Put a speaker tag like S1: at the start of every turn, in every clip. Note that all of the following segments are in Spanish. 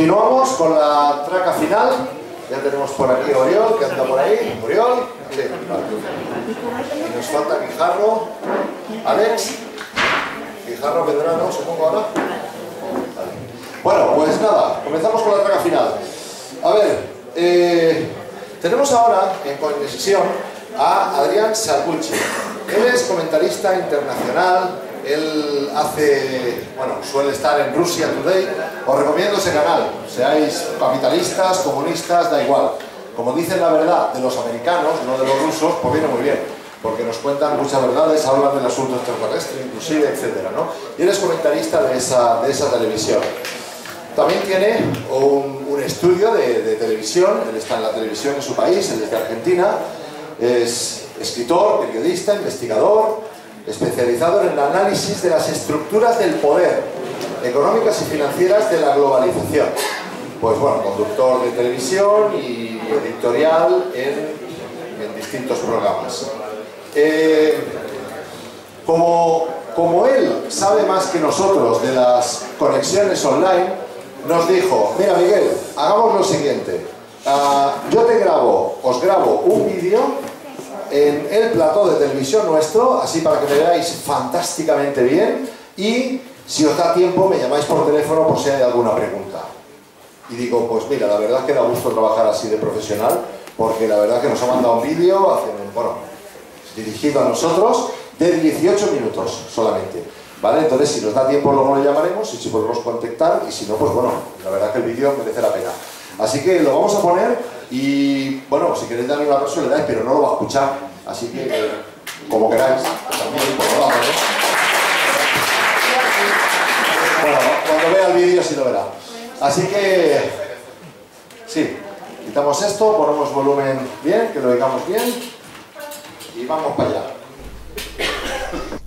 S1: continuamos con la traca final. Ya tenemos por aquí Oriol, que anda por ahí. Oriol. Sí. Y nos falta Guijarro. Alex. Guijarro vendrá, ¿no? Supongo ahora. Bueno, pues nada, comenzamos con la traca final. A ver, eh, tenemos ahora en conexión a Adrián Sargucci. Él es comentarista internacional, él hace, bueno, suele estar en Rusia Today. Os recomiendo ese canal, seáis capitalistas, comunistas, da igual. Como dicen la verdad de los americanos, no de los rusos, pues viene muy bien, porque nos cuentan muchas verdades, hablan del asunto extraterrestre, inclusive, etcétera, ¿no? Y él es comentarista de esa, de esa televisión. También tiene un, estudio de, de televisión, él está en la televisión en su país, él es de Argentina, es escritor, periodista, investigador, especializado en el análisis de las estructuras del poder, económicas y financieras de la globalización. Pues bueno, conductor de televisión y editorial en, distintos programas. Eh, como, como él sabe más que nosotros de las conexiones online, nos dijo, mira Miguel, hagamos lo siguiente, uh, yo te grabo, os grabo un vídeo en el plató de televisión nuestro, así para que me veáis fantásticamente bien y si os da tiempo me llamáis por teléfono por si hay alguna pregunta. Y digo, pues mira, la verdad es que da gusto trabajar así de profesional, porque la verdad es que nos ha mandado un vídeo, bueno, dirigido a nosotros, de 18 minutos solamente. ¿Vale? Entonces, si nos da tiempo, luego lo llamaremos y si podemos contactar, y si no, pues bueno, la verdad es que el vídeo merece la pena. Así que lo vamos a poner y, bueno, si queréis darle una persona le dais, pero no lo va a escuchar. Así que, eh, como queráis, también, lo lado, ¿no? Bueno, cuando vea el vídeo sí lo verá. Así que, sí, quitamos esto, ponemos volumen bien, que lo digamos bien, y vamos para allá.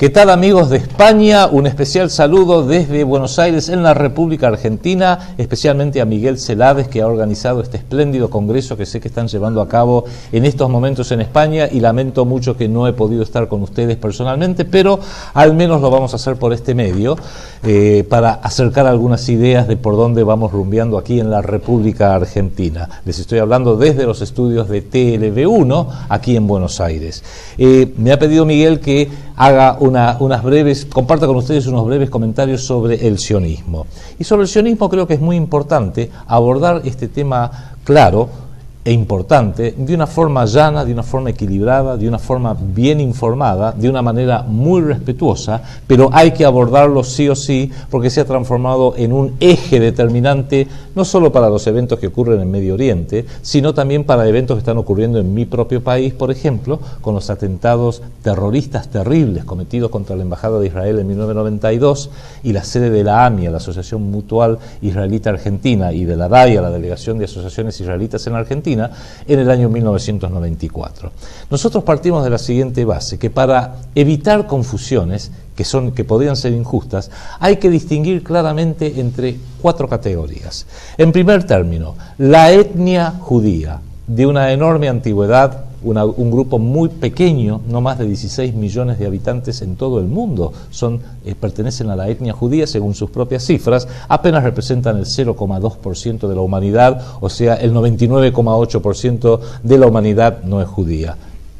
S2: ¿Qué tal amigos de España? Un especial saludo desde Buenos Aires en la República Argentina, especialmente a Miguel Celades que ha organizado este espléndido congreso que sé que están llevando a cabo en estos momentos en España y lamento mucho que no he podido estar con ustedes personalmente, pero al menos lo vamos a hacer por este medio eh, para acercar algunas ideas de por dónde vamos rumbeando aquí en la República Argentina. Les estoy hablando desde los estudios de TLV1 aquí en Buenos Aires. Eh, me ha pedido Miguel que haga una, unas breves, comparta con ustedes unos breves comentarios sobre el sionismo. Y sobre el sionismo creo que es muy importante abordar este tema claro e importante de una forma llana, de una forma equilibrada, de una forma bien informada, de una manera muy respetuosa, pero hay que abordarlo sí o sí porque se ha transformado en un eje determinante no solo para los eventos que ocurren en Medio Oriente, sino también para eventos que están ocurriendo en mi propio país, por ejemplo, con los atentados terroristas terribles cometidos contra la Embajada de Israel en 1992 y la sede de la AMIA, la Asociación Mutual Israelita Argentina, y de la DAIA, la Delegación de Asociaciones Israelitas en Argentina, en el año 1994. Nosotros partimos de la siguiente base, que para evitar confusiones que, son, que podrían ser injustas, hay que distinguir claramente entre cuatro categorías. En primer término, la etnia judía, de una enorme antigüedad, una, un grupo muy pequeño, no más de 16 millones de habitantes en todo el mundo, son, eh, pertenecen a la etnia judía según sus propias cifras, apenas representan el 0,2% de la humanidad, o sea, el 99,8% de la humanidad no es judía.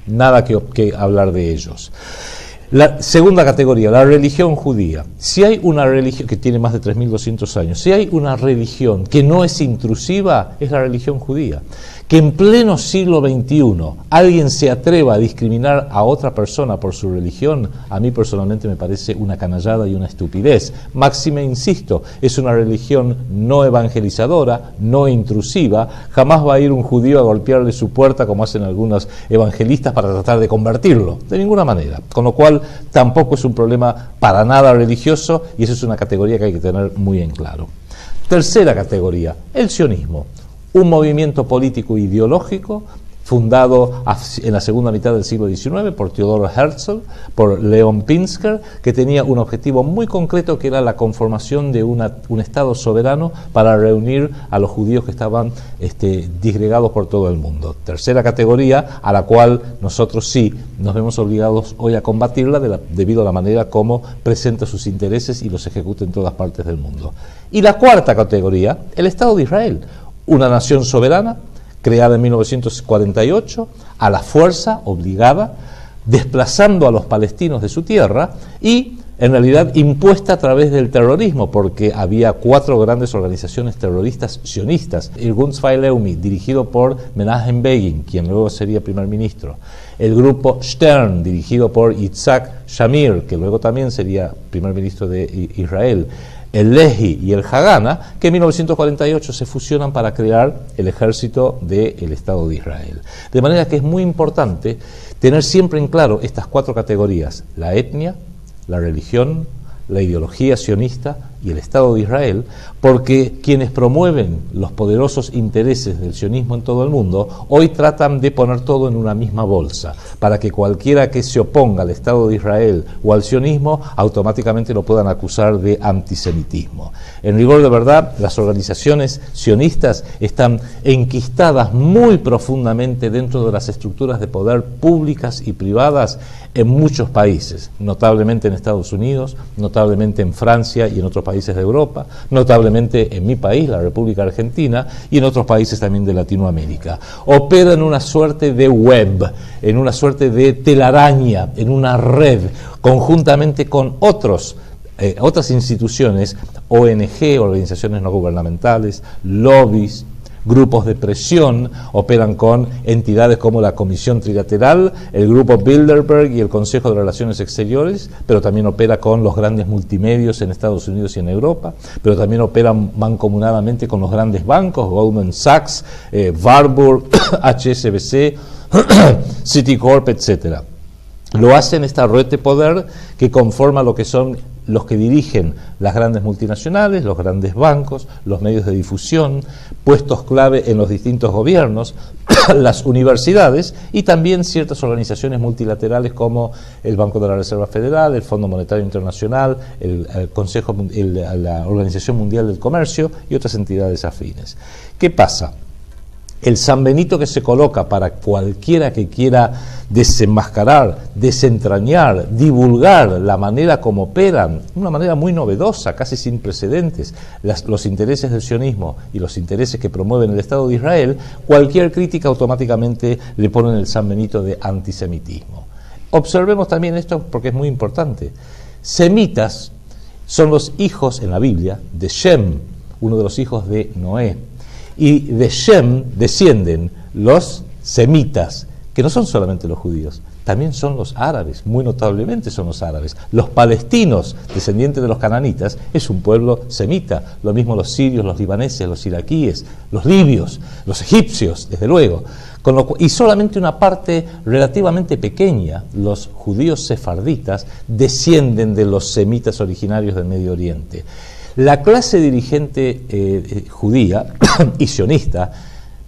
S2: Nada que, que hablar de ellos. La segunda categoría, la religión judía. Si hay una religión que tiene más de 3.200 años, si hay una religión que no es intrusiva, es la religión judía que en pleno siglo XXI alguien se atreva a discriminar a otra persona por su religión, a mí personalmente me parece una canallada y una estupidez. Máxime, insisto, es una religión no evangelizadora, no intrusiva, jamás va a ir un judío a golpearle su puerta como hacen algunos evangelistas para tratar de convertirlo, de ninguna manera. Con lo cual tampoco es un problema para nada religioso y esa es una categoría que hay que tener muy en claro. Tercera categoría, el sionismo un movimiento político ideológico fundado en la segunda mitad del siglo XIX por Theodor Herzl, por Leon Pinsker, que tenía un objetivo muy concreto que era la conformación de un Estado soberano para reunir a los judíos que estaban este, disgregados por todo el mundo. Tercera categoría a la cual nosotros sí nos vemos obligados hoy a combatirla debido a la manera como presenta sus intereses y los ejecuta en todas partes del mundo. Y la cuarta categoría, el Estado de Israel, una nación soberana creada en 1948, a la fuerza obligada, desplazando a los palestinos de su tierra y en realidad impuesta a través del terrorismo, porque había cuatro grandes organizaciones terroristas sionistas. El Leumi, dirigido por Menachem Begin, quien luego sería primer ministro. El grupo Stern, dirigido por Yitzhak Shamir, que luego también sería primer ministro de Israel el Lehi y el Hagana, que en 1948 se fusionan para crear el ejército del Estado de Israel. De manera que es muy importante tener siempre en claro estas cuatro categorías, la etnia, la religión, la ideología sionista y el Estado de Israel, porque quienes promueven los poderosos intereses del sionismo en todo el mundo, hoy tratan de poner todo en una misma bolsa, para que cualquiera que se oponga al Estado de Israel o al sionismo automáticamente lo puedan acusar de antisemitismo. En rigor de verdad, las organizaciones sionistas están enquistadas muy profundamente dentro de las estructuras de poder públicas y privadas en muchos países, notablemente en Estados Unidos, notablemente en Francia y en otros países de Europa, notablemente en mi país, la República Argentina, y en otros países también de Latinoamérica. Opera en una suerte de web, en una suerte de telaraña, en una red, conjuntamente con otros eh, otras instituciones, ONG, organizaciones no gubernamentales, lobbies, Grupos de presión operan con entidades como la Comisión Trilateral, el Grupo Bilderberg y el Consejo de Relaciones Exteriores, pero también opera con los grandes multimedios en Estados Unidos y en Europa, pero también operan mancomunadamente con los grandes bancos, Goldman Sachs, eh, Warburg, HSBC, Citicorp, etc. Lo hacen esta red de poder que conforma lo que son los que dirigen las grandes multinacionales, los grandes bancos, los medios de difusión, puestos clave en los distintos gobiernos, las universidades y también ciertas organizaciones multilaterales como el Banco de la Reserva Federal, el Fondo Monetario Internacional, el, Consejo, la Organización Mundial del Comercio y otras entidades afines. ¿Qué pasa? El San Benito que se coloca para cualquiera que quiera desenmascarar, desentrañar, divulgar la manera como operan, una manera muy novedosa, casi sin precedentes, los intereses del sionismo y los intereses que promueven el Estado de Israel, cualquier crítica automáticamente le pone en el San Benito de antisemitismo. Observemos también esto porque es muy importante. Semitas son los hijos en la Biblia de Shem, uno de los hijos de Noé y de Shem descienden los semitas, que no son solamente los judíos, también son los árabes, muy notablemente son los árabes. Los palestinos, descendientes de los cananitas, es un pueblo semita, lo mismo los sirios, los libaneses, los iraquíes, los libios, los egipcios, desde luego. y solamente una parte relativamente pequeña, los judíos sefarditas, descienden de los semitas originarios del Medio Oriente. La clase dirigente eh, eh, judía y sionista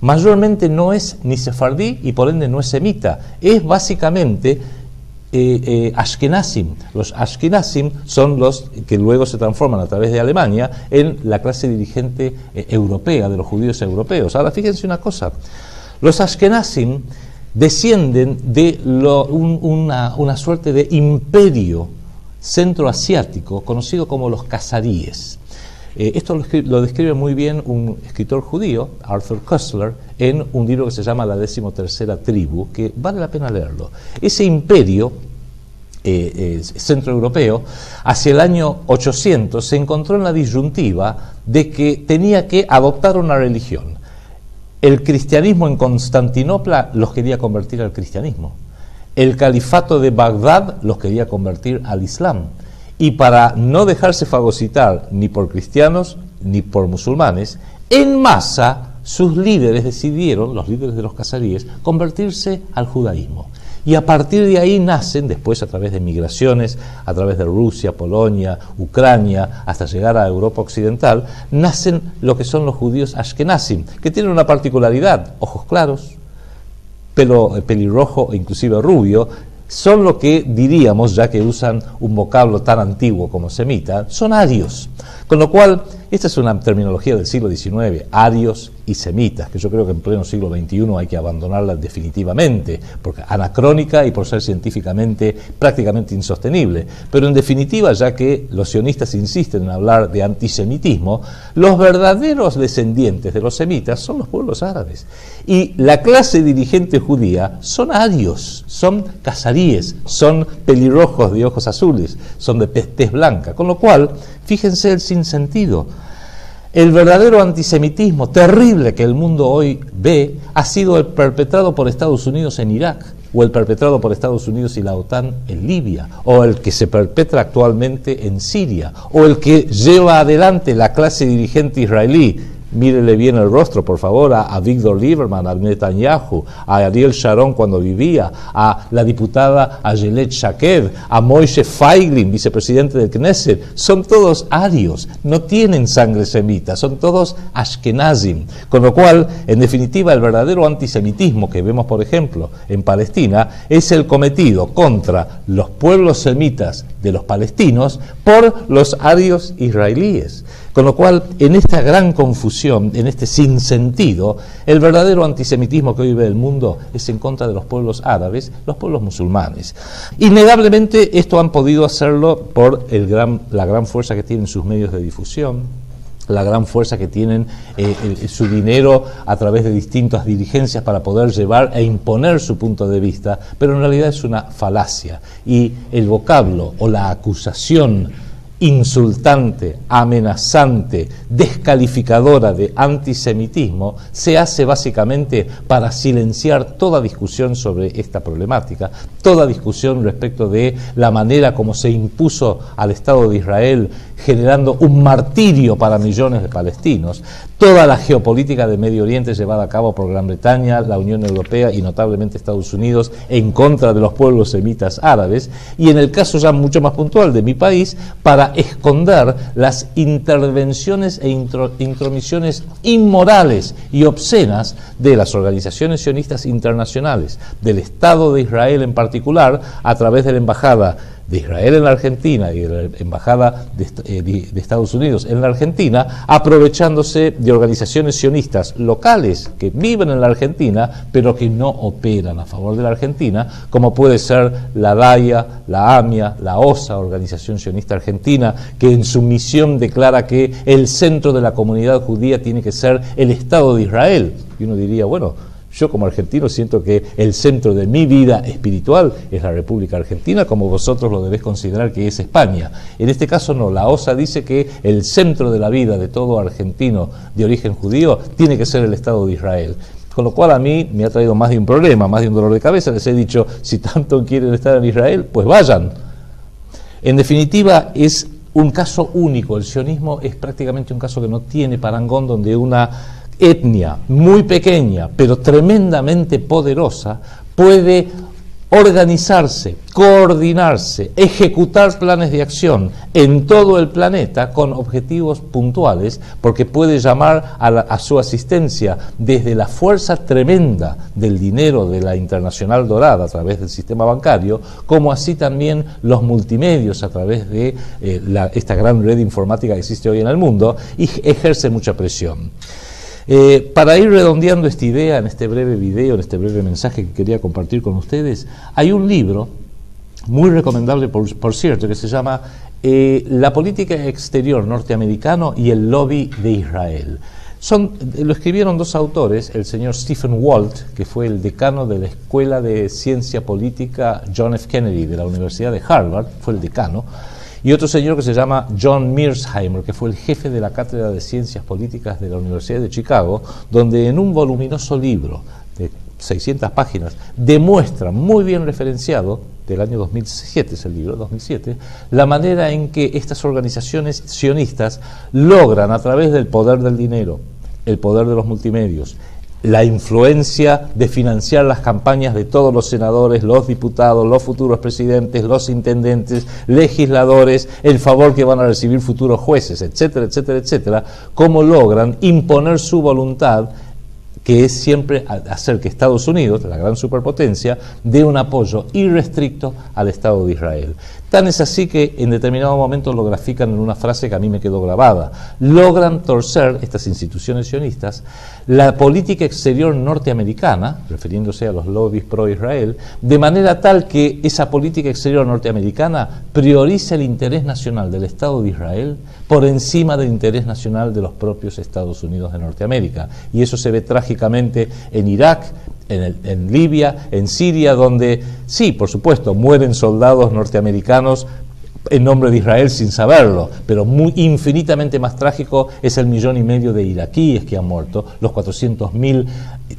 S2: mayormente no es ni sefardí y por ende no es semita, es básicamente eh, ashkenazim. Los ashkenazim son los que luego se transforman a través de Alemania en la clase dirigente europea, de los judíos europeos. Ahora fíjense una cosa, los ashkenazim descienden de una, suerte de imperio centroasiático conocido como los casaríes. Eh, esto lo, describe muy bien un escritor judío, Arthur Koestler, en un libro que se llama La decimotercera tribu, que vale la pena leerlo. Ese imperio eh, eh, centroeuropeo, hacia el año 800 se encontró en la disyuntiva de que tenía que adoptar una religión. El cristianismo en Constantinopla los quería convertir al cristianismo. El califato de Bagdad los quería convertir al Islam. Y para no dejarse fagocitar ni por cristianos ni por musulmanes, en masa sus líderes decidieron, los líderes de los casaríes, convertirse al judaísmo. Y a partir de ahí nacen, después a través de migraciones, a través de Rusia, Polonia, Ucrania, hasta llegar a Europa Occidental, nacen lo que son los judíos ashkenazim, que tienen una particularidad, ojos claros, pelo eh, pelirrojo o inclusive rubio, son lo que diríamos, ya que usan un vocablo tan antiguo como semita, son arios. Con lo cual, esta es una terminología del siglo XIX, arios y semitas, que yo creo que en pleno siglo XXI hay que abandonarla definitivamente, porque anacrónica y por ser científicamente prácticamente insostenible. Pero en definitiva, ya que los sionistas insisten en hablar de antisemitismo, los verdaderos descendientes de los semitas son los pueblos árabes. Y la clase dirigente judía son arios, son casaríes, son pelirrojos de ojos azules, son de tez blanca. Con lo cual, fíjense el sinsentido el verdadero antisemitismo terrible que el mundo hoy ve ha sido el perpetrado por Estados Unidos en Irak, o el perpetrado por Estados Unidos y la OTAN en Libia, o el que se perpetra actualmente en Siria, o el que lleva adelante la clase dirigente israelí Mírele bien el rostro, por favor, a, Víctor Lieberman, a Netanyahu, a Ariel Sharon cuando vivía, a la diputada Ayelet Shaked, a Moishe Feiglin, vicepresidente del Knesset. Son todos arios, no tienen sangre semita, son todos ashkenazim. Con lo cual, en definitiva, el verdadero antisemitismo que vemos, por ejemplo, en Palestina, es el cometido contra los pueblos semitas de los palestinos por los arios israelíes. Con lo cual, en esta gran confusión, en este sinsentido, el verdadero antisemitismo que hoy ve el mundo es en contra de los pueblos árabes, los pueblos musulmanes. Innegablemente esto han podido hacerlo por la gran fuerza que tienen sus medios de difusión, la gran fuerza que tienen eh, su dinero a través de distintas dirigencias para poder llevar e imponer su punto de vista, pero en realidad es una falacia. Y el vocablo o la acusación insultante, amenazante, descalificadora de antisemitismo, se hace básicamente para silenciar toda discusión sobre esta problemática, toda discusión respecto de la manera como se impuso al Estado de Israel generando un martirio para millones de palestinos, toda la geopolítica de Medio Oriente llevada a cabo por Gran Bretaña, la Unión Europea y notablemente Estados Unidos en contra de los pueblos semitas árabes, y en el caso ya mucho más puntual de mi país, para esconder las intervenciones e intromisiones inmorales y obscenas de las organizaciones sionistas internacionales, del Estado de Israel en particular, a través de la Embajada de Israel en la Argentina y de la Embajada eh, de, Estados Unidos en la Argentina, aprovechándose de organizaciones sionistas locales que viven en la Argentina, pero que no operan a favor de la Argentina, como puede ser la DAIA, la AMIA, la OSA, Organización Sionista Argentina, que en su misión declara que el centro de la comunidad judía tiene que ser el Estado de Israel. Y uno diría, bueno, yo como argentino siento que el centro de mi vida espiritual es la República Argentina, como vosotros lo debéis considerar que es España. En este caso no, la OSA dice que el centro de la vida de todo argentino de origen judío tiene que ser el Estado de Israel. Con lo cual a mí me ha traído más de un problema, más de un dolor de cabeza. Les he dicho, si tanto quieren estar en Israel, pues vayan. En definitiva, es un caso único. El sionismo es prácticamente un caso que no tiene parangón donde una etnia muy pequeña, pero tremendamente poderosa, puede organizarse, coordinarse, ejecutar planes de acción en todo el planeta con objetivos puntuales, porque puede llamar a, su asistencia desde la fuerza tremenda del dinero de la internacional dorada a través del sistema bancario, como así también los multimedios a través de eh, esta gran red informática que existe hoy en el mundo, y ejerce mucha presión. Eh, para ir redondeando esta idea en este breve video, en este breve mensaje que quería compartir con ustedes, hay un libro muy recomendable, por, cierto, que se llama eh, La política exterior norteamericano y el lobby de Israel. Son, lo escribieron dos autores, el señor Stephen Walt, que fue el decano de la Escuela de Ciencia Política John F. Kennedy de la Universidad de Harvard, fue el decano, y otro señor que se llama John Mearsheimer, que fue el jefe de la Cátedra de Ciencias Políticas de la Universidad de Chicago, donde en un voluminoso libro de 600 páginas demuestra muy bien referenciado del año 2007, es el libro, 2007, la manera en que estas organizaciones sionistas logran a través del poder del dinero, el poder de los multimedios, la influencia de financiar las campañas de todos los senadores, los diputados, los futuros presidentes, los intendentes, legisladores, el favor que van a recibir futuros jueces, etcétera, etcétera, etcétera, cómo logran imponer su voluntad que es siempre hacer que Estados Unidos, la gran superpotencia, dé un apoyo irrestricto al Estado de Israel. Tan es así que en determinado momento lo grafican en una frase que a mí me quedó grabada. Logran torcer estas instituciones sionistas la política exterior norteamericana, refiriéndose a los lobbies pro-Israel, de manera tal que esa política exterior norteamericana prioriza el interés nacional del Estado de Israel por encima del interés nacional de los propios Estados Unidos de Norteamérica. Y eso se ve trágicamente en Irak, en, Libia, en Siria, donde sí, por supuesto, mueren soldados norteamericanos en nombre de Israel sin saberlo, pero muy infinitamente más trágico es el millón y medio de iraquíes que han muerto, los 400.000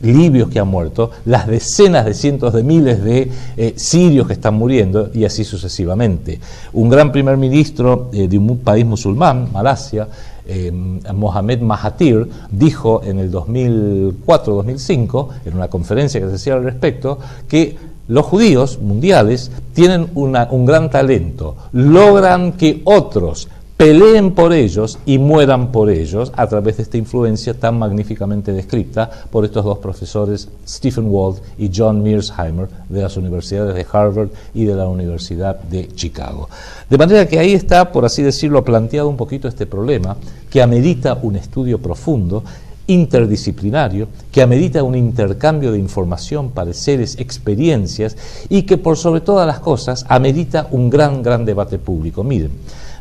S2: libios que han muerto, las decenas de cientos de miles de eh, sirios que están muriendo y así sucesivamente. Un gran primer ministro eh, de un país musulmán, Malasia, eh, Mohamed Mahathir dijo en el 2004-2005, en una conferencia que se hacía al respecto, que los judíos mundiales tienen un gran talento, logran que otros peleen por ellos y mueran por ellos a través de esta influencia tan magníficamente descrita por estos dos profesores, Stephen Wald y John Mearsheimer, de las universidades de Harvard y de la Universidad de Chicago. De manera que ahí está, por así decirlo, planteado un poquito este problema que amerita un estudio profundo interdisciplinario que amerita un intercambio de información, pareceres, experiencias y que por sobre todas las cosas amerita un gran, gran debate público. Miren,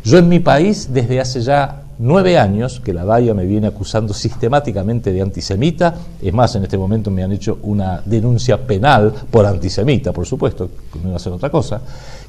S2: yo en mi país, desde hace ya nueve años, que la DAIA me viene acusando sistemáticamente de antisemita, es más, en este momento me han hecho una denuncia penal por antisemita, por supuesto, no iba a ser otra cosa,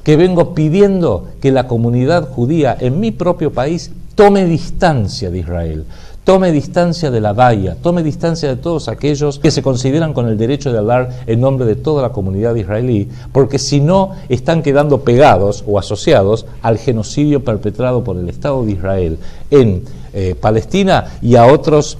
S2: que vengo pidiendo que la comunidad judía en mi propio país tome distancia de Israel, tome distancia de la valla, tome distancia de todos aquellos que se consideran con el derecho de hablar en nombre de toda la comunidad israelí, porque si no están quedando pegados o asociados al genocidio perpetrado por el Estado de Israel en eh, Palestina y a otros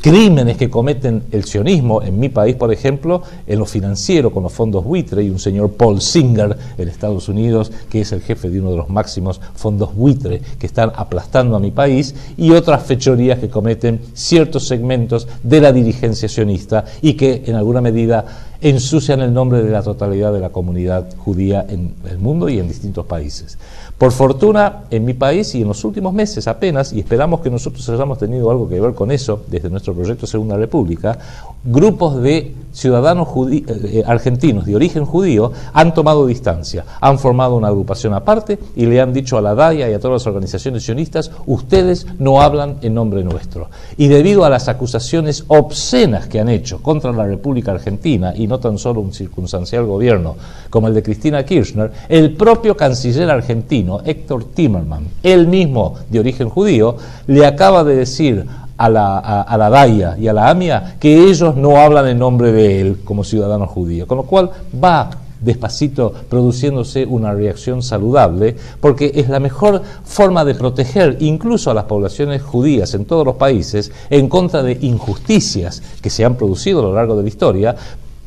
S2: crímenes que cometen el sionismo en mi país, por ejemplo, en lo financiero con los fondos buitre y un señor Paul Singer en Estados Unidos, que es el jefe de uno de los máximos fondos buitre que están aplastando a mi país, y otras fechorías que cometen ciertos segmentos de la dirigencia sionista y que en alguna medida ensucian el nombre de la totalidad de la comunidad judía en el mundo y en distintos países. Por fortuna, en mi país y en los últimos meses apenas, y esperamos que nosotros hayamos tenido algo que ver con eso desde nuestro proyecto Segunda República, grupos de ciudadanos eh, argentinos de origen judío han tomado distancia, han formado una agrupación aparte y le han dicho a la DAIA y a todas las organizaciones sionistas, ustedes no hablan en nombre nuestro. Y debido a las acusaciones obscenas que han hecho contra la República Argentina, y no tan solo un circunstancial gobierno como el de Cristina Kirchner, el propio canciller argentino, Héctor Timmerman, él mismo de origen judío, le acaba de decir a la, a, la DAIA y a la AMIA que ellos no hablan en nombre de él como ciudadano judío, con lo cual va despacito produciéndose una reacción saludable, porque es la mejor forma de proteger incluso a las poblaciones judías en todos los países en contra de injusticias que se han producido a lo largo de la historia,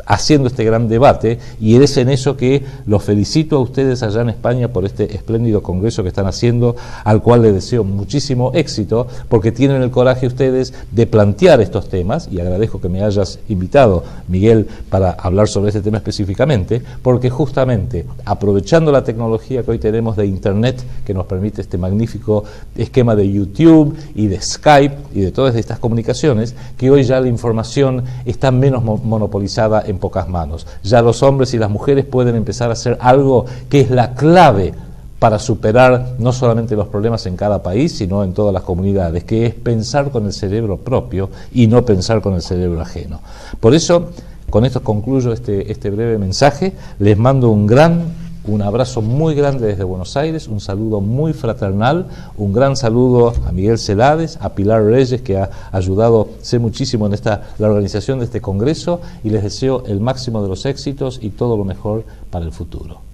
S2: haciendo este gran debate y es en eso que los felicito a ustedes allá en España por este espléndido congreso que están haciendo, al cual les deseo muchísimo éxito, porque tienen el coraje ustedes de plantear estos temas, y agradezco que me hayas invitado, Miguel, para hablar sobre este tema específicamente, porque justamente aprovechando la tecnología que hoy tenemos de Internet, que nos permite este magnífico esquema de YouTube y de Skype y de todas estas comunicaciones, que hoy ya la información está menos monopolizada pocas manos. Ya los hombres y las mujeres pueden empezar a hacer algo que es la clave para superar no solamente los problemas en cada país, sino en todas las comunidades, que es pensar con el cerebro propio y no pensar con el cerebro ajeno. Por eso, con esto concluyo este, este breve mensaje, les mando un gran un abrazo muy grande desde Buenos Aires, un saludo muy fraternal, un gran saludo a Miguel Celades, a Pilar Reyes, que ha ayudado sé muchísimo en esta, la organización de este congreso, y les deseo el máximo de los éxitos y todo lo mejor para el futuro.